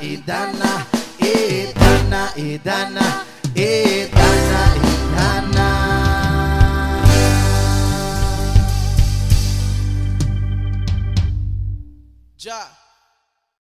idana, idana, idana, idana.